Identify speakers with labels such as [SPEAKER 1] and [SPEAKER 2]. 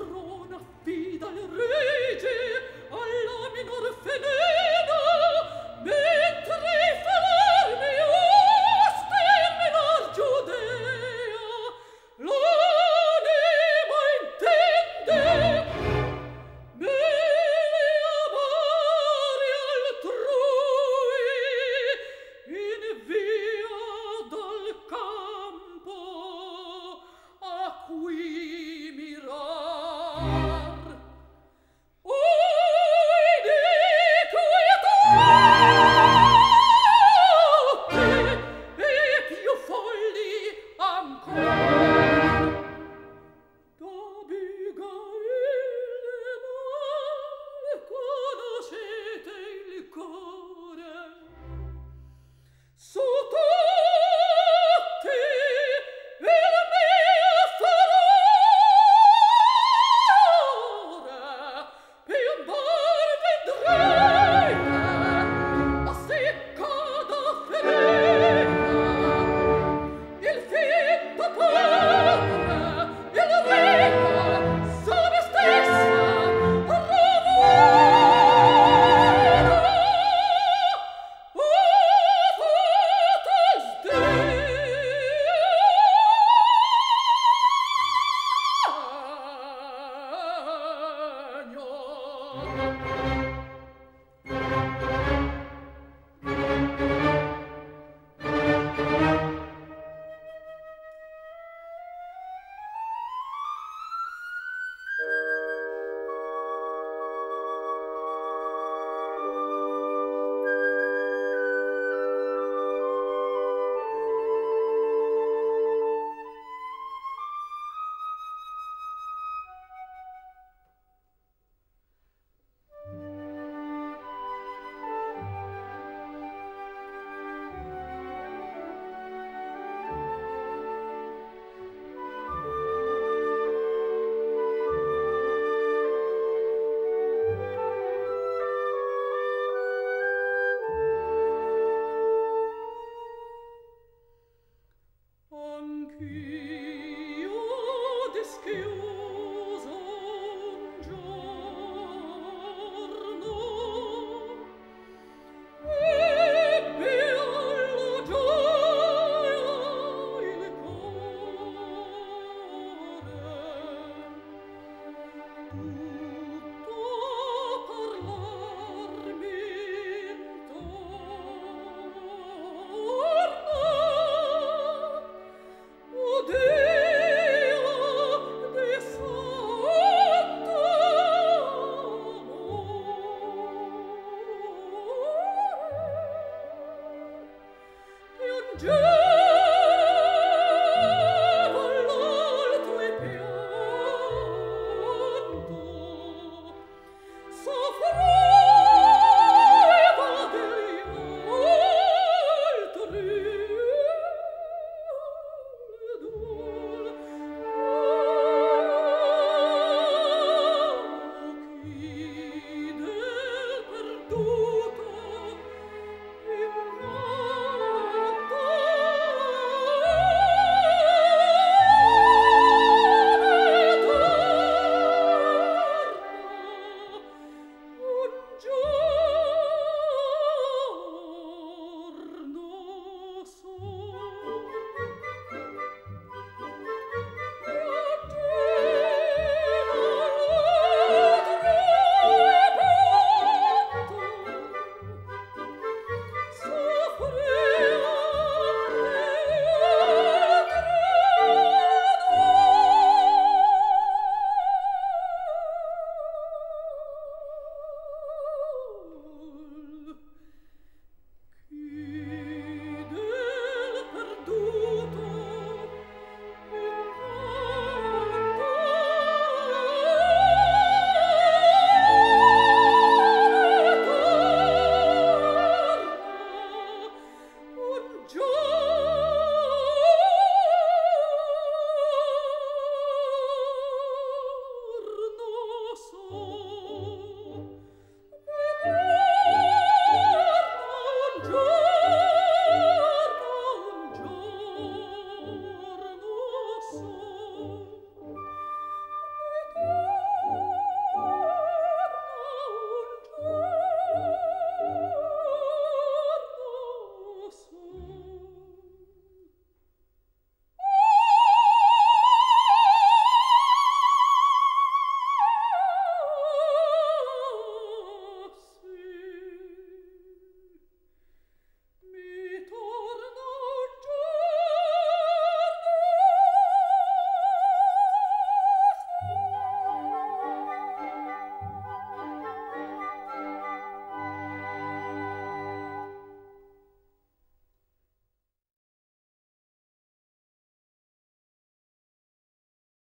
[SPEAKER 1] padrona fida al rege alla minor fedele feel do